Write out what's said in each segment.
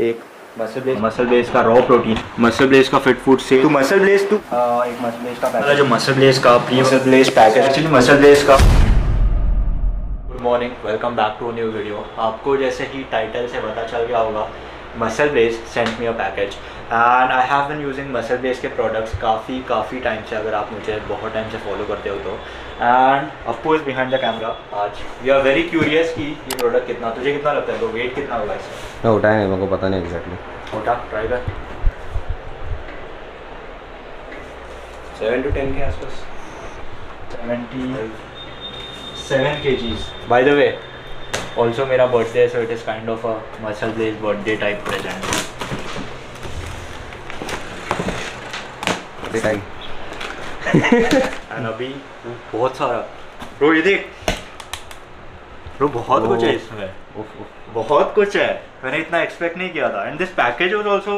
एक muscle base का raw protein muscle base का फिट फ़ूड से तू मसल बेस तू एक मसल बेस का पैकेज जो मसल बेस का pre muscle base package actually muscle base का good morning welcome back to new video आपको जैसे ही टाइटल से पता चल गया होगा muscle base sent me a package and I have been using muscle base के प्रोडक्ट्स काफ़ी काफ़ी टाइम से अगर आप मुझे बहुत टाइम से फॉलो करते हो तो। एंड अफको इज़ बिहाइंड द कैमरा आज वी आर वेरी क्यूरियस कि ये प्रोडक्ट कितना तुझे कितना लगता है? तो वेट कितना होगा इसका? मैं उठाया नहीं मेरे को पता नहीं एग्जैक्टली छोटा ट्राई कर। सेवन टू टेन के आसपास। सेवेंटी सेवन के जीज बाय द वे ऑल्सो मेरा बर्थडे है so it is kind of a muscle based birthday type present and अभी बहुत सारा। ब्रो ये देख। ब्रो बहुत कुछ है इसमें। बहुत कुछ है। मैंने इतना एक्सपेक्ट नहीं किया था। And this package was also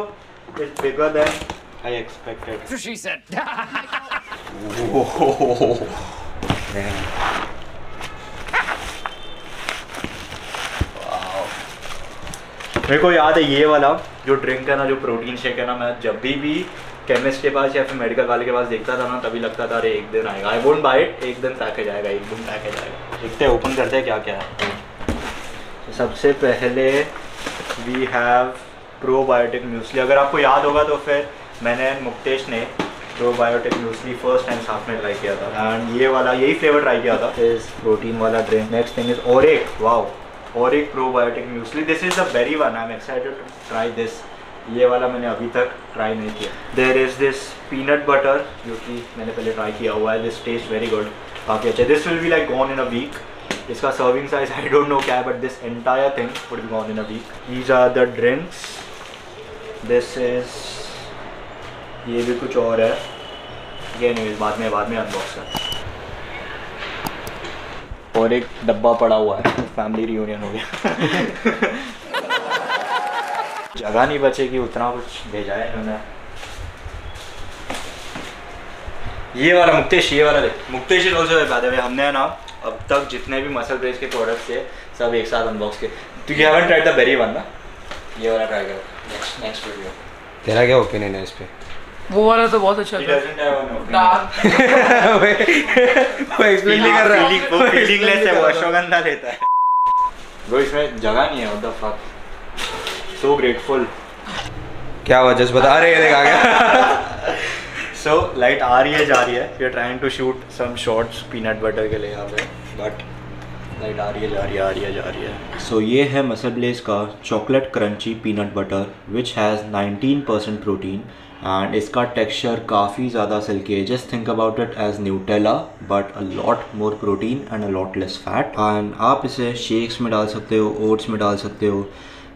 is bigger than I expected she said. मेरे को याद है ये वाला, जो ड्रिंक है ना, जो प्रोटीन शेक है ना, मैं जब भी भी केमिस्ट के पास या फिर मेडिकल वाले के पास देखता था ना, तभी लगता था, अरे, एक दिन आएगा. आई वोंट बाय इट एक दिन पैकेज आएगा एक दिन पैकेज आएगा देखते हैं ओपन करते हैं क्या क्या है। तो सबसे पहले वी हैव प्रोबायोटिक म्यूसली अगर आपको याद होगा तो फिर मैंने मुक्तेश ने प्रोबायोटिक म्यूसली फ़र्स्ट टाइम साथ में ट्राई किया था। एंड ये वाला, यही फ्लेवर ट्राई किया था। इस प्रोटीन वाला ड्रिंक नेक्स्ट थिंग इज़ ओरिक wow Oric probiotic muesli this is the very one I am excited to try this ये वाला मैंने अभी तक ट्राई नहीं किया. There is this peanut butter जो कि मैंने पहले ट्राई किया हुआ है. दिस टेस्ट वेरी गुड काफ़ी अच्छा this will be like gone in a week इसका serving size I don't know क्या है but this entire thing would be gone in a week these are the drinks this is ये भी कुछ और है. ये नहीं बाद में बाद में अनबॉक्स कर और एक डब्बा पड़ा हुआ है फैमिली रियूनियन हो गया। जगह नहीं बचेगी उतना कुछ भेजा है इन्होंने। ये वाला मुक्तेश ये वाला देख। Muktesh is also by the way हमने ना अब तक जितने भी मसल ब्रेस के प्रोडक्ट्स थे सब एक साथ अनबॉक्स किए। तो you haven't tried the berry one ना? ये वाला ट्राई कर। नेक्स्ट नेक्स्ट वीडियो तेरा क्या ओपिनियन है इस पे? वो वाला तो बहुत अच्छा था। वो एक्सप्लेन नहीं कर रहा Feeling- वो feelingless है वो अश्वगंधा लेता है। ब्रो इसमें जगह नहीं है what the fuck so grateful क्या हुआ जस्ट बता अरे ये देख आ गया सो लाइट आ रही है जा रही है। We are trying to shoot some shots peanut butter के लिए यहाँ पे बट लाइट आ रही है जा रही है आ रही है जा रही है। सो so, ये है मसल ब्लेस का chocolate crunchy peanut butter which has 19 percent protein and इसका टेक्सचर काफ़ी ज़्यादा सिल्की है। Just think about it as Nutella but a lot more protein and a lot less fat and आप इसे shakes में डाल सकते हो ओट्स में डाल सकते हो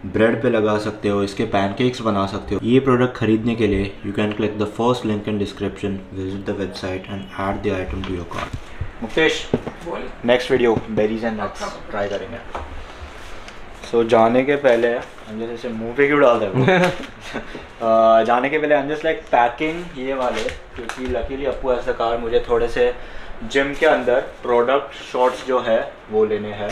ब्रेड पे लगा सकते हो इसके पैनकेक्स बना सकते हो। ये प्रोडक्ट खरीदने के लिए you can click the first link in description visit the website and add the item to your cart Mukesh next video berries and nuts try करेंगे। सो so, जाने के पहले हम जैसे मुँह पे क्यों डाल दे जाने के पहले हम जस्ट लाइक पैकिंग ये वाले क्योंकि लकीली अपू ऐसा कार मुझे थोड़े से जिम के अंदर प्रोडक्ट शॉर्ट्स जो है वो लेने हैं।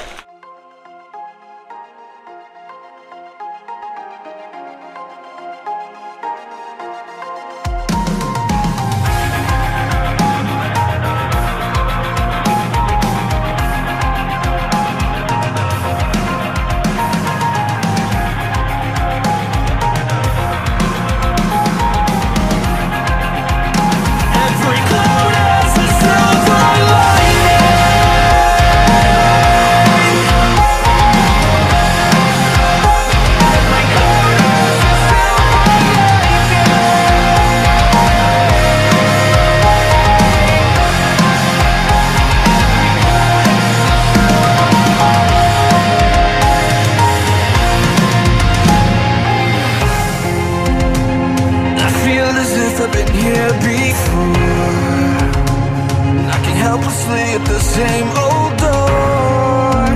Helplessly at the same old door.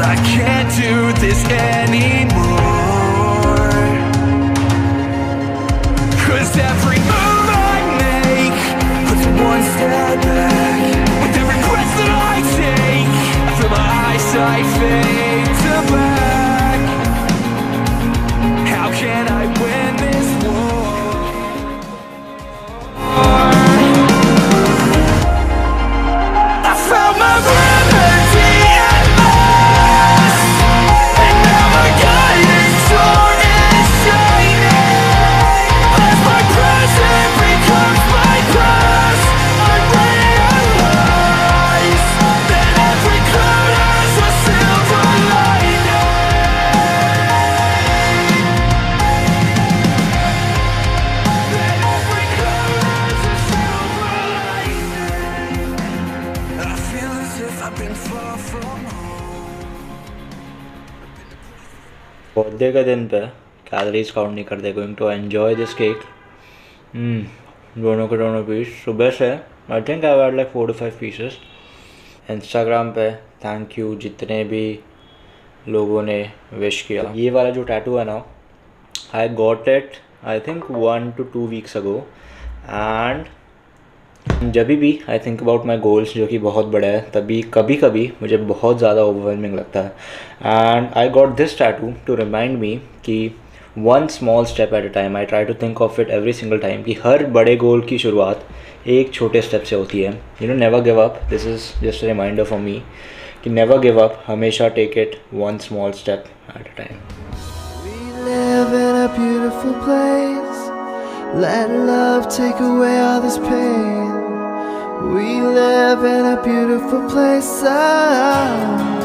I can't do this anymore. Birthday के दिन पे कैलरीज काउंट नहीं करते going to enjoy this cake दोनों के दोनों पीस सुबह से I think I had like four to five pieces Instagram पे थैंक यू जितने भी लोगों ने विश किया। ये वाला जो टैटू है ना I got it I think one two two weeks ago and जब भी I think about my goals जो कि बहुत बड़ा है, तभी कभी कभी मुझे बहुत ज़्यादा ओवरवेलमिंग लगता है and I got this tattoo to remind me कि one small step at a time I try to think of it every single time कि हर बड़े गोल की शुरुआत एक छोटे स्टेप से होती है you know never give up this is just reminder for me कि नेवर गिव अप हमेशा take it one small step at a time. Let love take away all this pain. We live in a beautiful place. Ah.